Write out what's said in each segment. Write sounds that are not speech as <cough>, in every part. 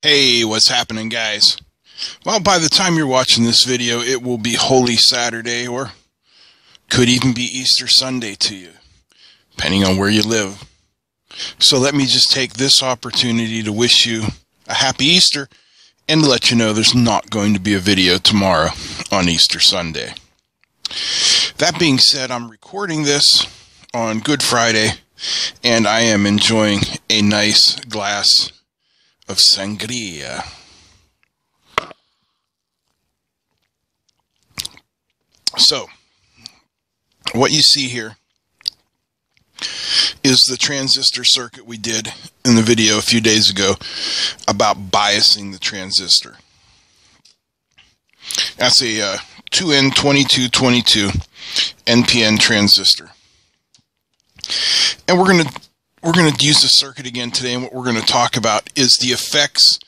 Hey, what's happening, guys? Well, by the time you're watching this video, it will be Holy Saturday or could even be Easter Sunday to you, depending on where you live. So let me just take this opportunity to wish you a happy Easter and let you know there's not going to be a video tomorrow on Easter Sunday. That being said, I'm recording this on Good Friday and I am enjoying a nice glass of sangria. So, what you see here is the transistor circuit we did in the video a few days ago about biasing the transistor. That's a uh, 2N2222 NPN transistor. And we're going to we're going to use the circuit again today and what we're going to talk about is the effects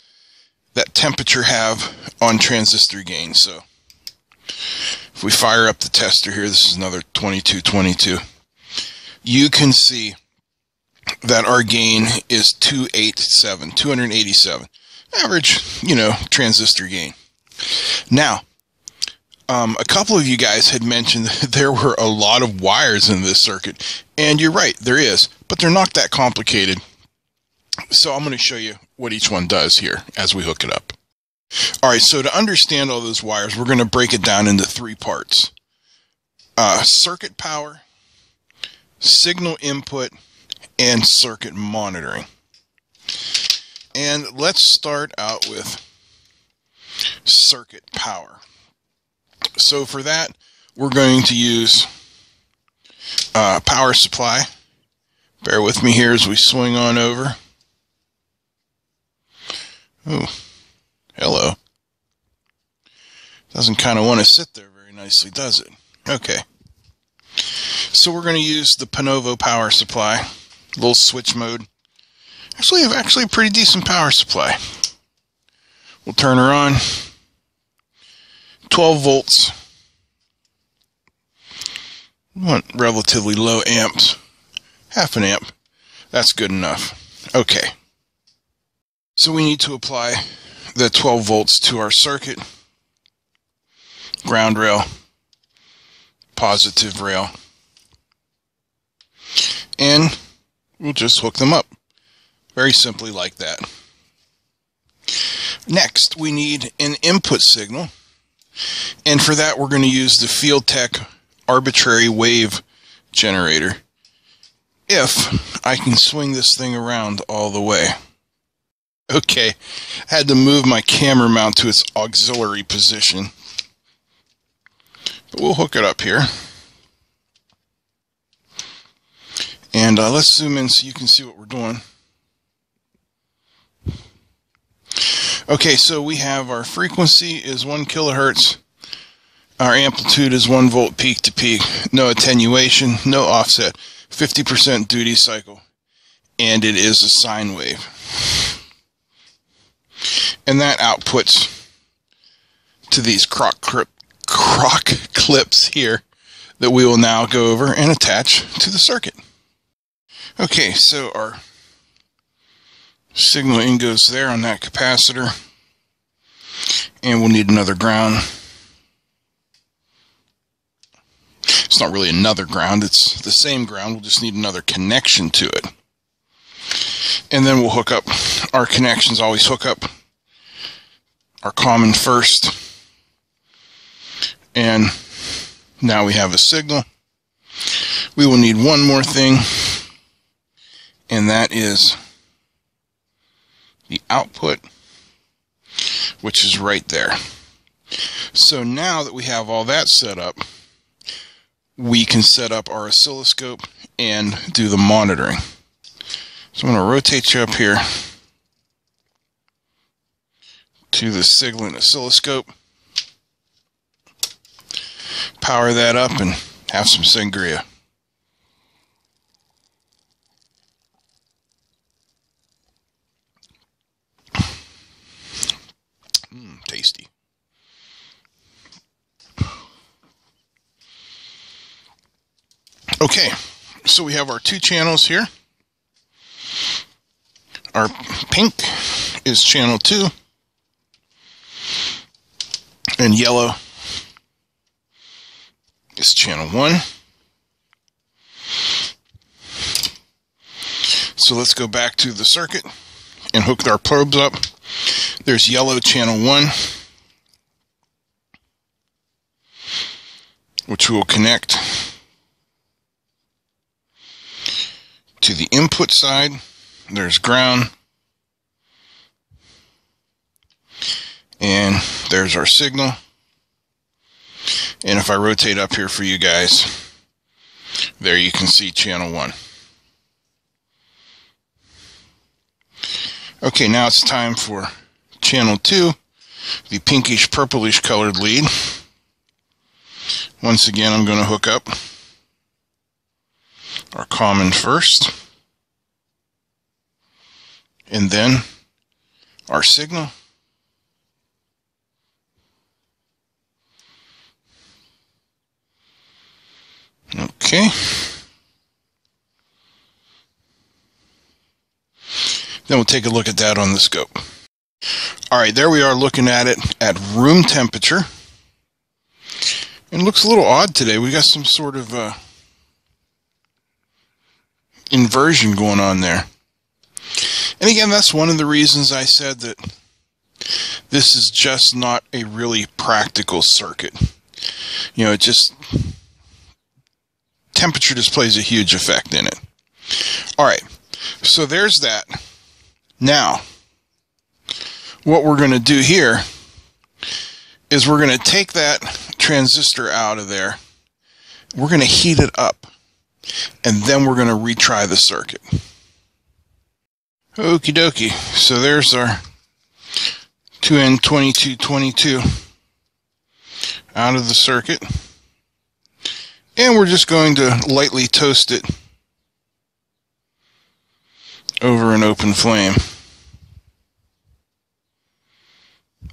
that temperature have on transistor gain. So if we fire up the tester here, this is another 2222, you can see that our gain is 287, 287. Average, you know, transistor gain. Now, um, a couple of you guys had mentioned <laughs> that there were a lot of wires in this circuit, and you're right, there is, but they're not that complicated. So I'm going to show you what each one does here as we hook it up. All right, so to understand all those wires, we're going to break it down into three parts. Uh, circuit power, signal input, and circuit monitoring. And let's start out with circuit power. So for that, we're going to use uh, power supply. Bear with me here as we swing on over. Oh, hello. Doesn't kind of want to sit there very nicely, does it? Okay. So we're going to use the Panovo power supply, little switch mode. Actually, have actually a pretty decent power supply. We'll turn her on. 12 volts. Want relatively low amps. Half an amp. That's good enough. Okay. So we need to apply the 12 volts to our circuit. Ground rail. Positive rail. And we'll just hook them up. Very simply like that. Next, we need an input signal and for that, we're going to use the FeelTech arbitrary wave generator. If I can swing this thing around all the way. Okay, I had to move my camera mount to its auxiliary position. But we'll hook it up here. And uh, let's zoom in so you can see what we're doing. Okay, so we have our frequency is 1 kilohertz. Our amplitude is 1 volt peak to peak. No attenuation, no offset. 50% duty cycle. And it is a sine wave. And that outputs to these croc, croc clips here that we will now go over and attach to the circuit. Okay, so our Signal in goes there on that capacitor. And we'll need another ground. It's not really another ground, it's the same ground. We'll just need another connection to it. And then we'll hook up our connections, always hook up our common first. And now we have a signal. We will need one more thing, and that is output, which is right there. So now that we have all that set up, we can set up our oscilloscope and do the monitoring. So I'm going to rotate you up here to the Siglent oscilloscope, power that up, and have some sangria. Mm, tasty. Okay, so we have our two channels here. Our pink is channel 2. And yellow is channel 1. So let's go back to the circuit and hook our probes up. There's yellow channel 1, which will connect to the input side. There's ground. And there's our signal. And if I rotate up here for you guys, there you can see channel 1. Okay, now it's time for channel 2, the pinkish purplish colored lead. Once again, I'm going to hook up our common first, and then our signal. Okay. Then we'll take a look at that on the scope. All right, there we are looking at it at room temperature. It looks a little odd today. We got some sort of uh, inversion going on there. And again, that's one of the reasons I said that this is just not a really practical circuit. You know, it just temperature just plays a huge effect in it. All right, so there's that. Now, what we're going to do here is we're going to take that transistor out of there. We're going to heat it up. And then we're going to retry the circuit. Okie dokie. So there's our 2N2222 out of the circuit. And we're just going to lightly toast it over an open flame.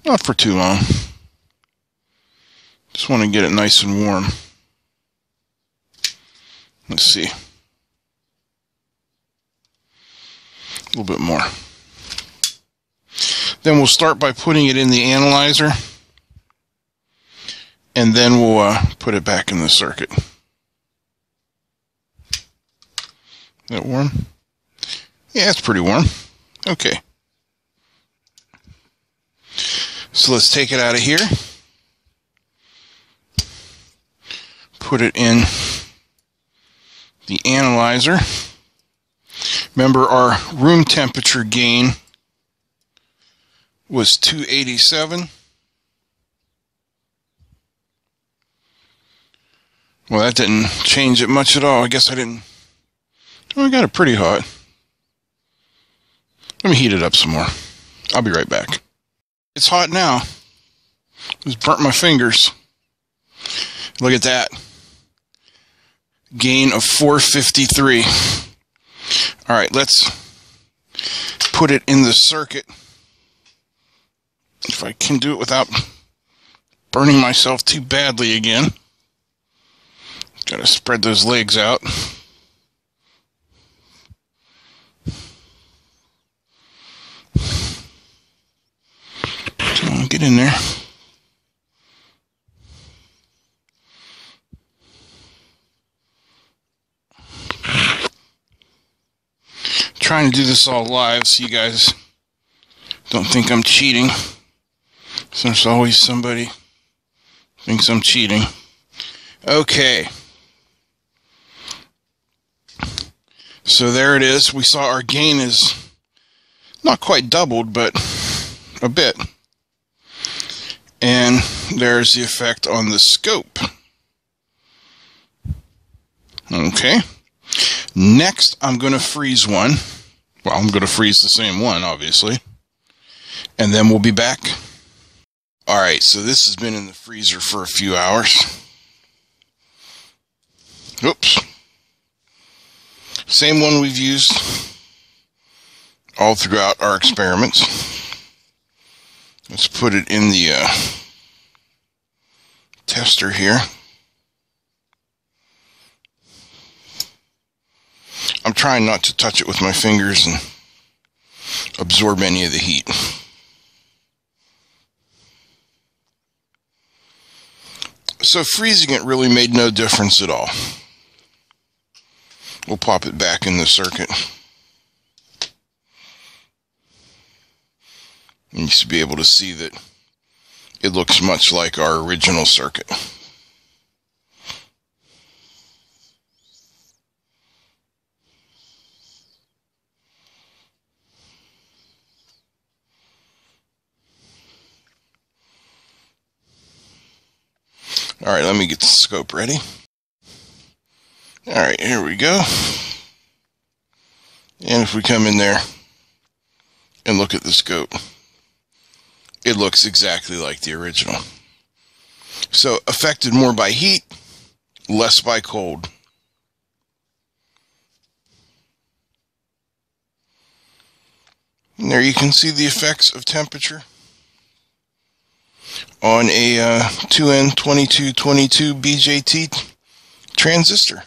Not for too long. Just want to get it nice and warm. Let's see. A little bit more. Then we'll start by putting it in the analyzer. And then we'll uh, put it back in the circuit. That warm? Yeah, it's pretty warm. Okay. So let's take it out of here. Put it in the analyzer. Remember our room temperature gain was 287. Well, that didn't change it much at all. I guess I didn't. Oh, I got it pretty hot. Let me heat it up some more. I'll be right back. It's hot now. Just burnt my fingers. Look at that. Gain of 453. All right, let's put it in the circuit. If I can do it without burning myself too badly again. Got to spread those legs out. Get in there. Trying to do this all live so you guys don't think I'm cheating. So there's always somebody thinks I'm cheating. Okay. So there it is. We saw our gain is not quite doubled, but a bit. And there's the effect on the scope. Okay. Next, I'm going to freeze one. Well, I'm going to freeze the same one, obviously. And then we'll be back. All right, so this has been in the freezer for a few hours. Oops. Same one we've used all throughout our experiments. Let's put it in the uh, tester here. I'm trying not to touch it with my fingers and absorb any of the heat. So freezing it really made no difference at all. We'll pop it back in the circuit. And you should be able to see that it looks much like our original circuit. All right, let me get the scope ready. All right, here we go. And if we come in there and look at the scope, it looks exactly like the original. So affected more by heat, less by cold. And there you can see the effects of temperature on a uh, 2N2222 BJT transistor.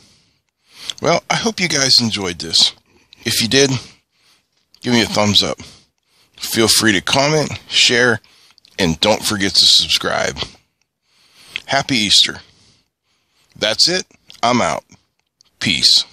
Well, I hope you guys enjoyed this. If you did, give me a thumbs up. Feel free to comment, share, and don't forget to subscribe. Happy Easter. That's it. I'm out. Peace.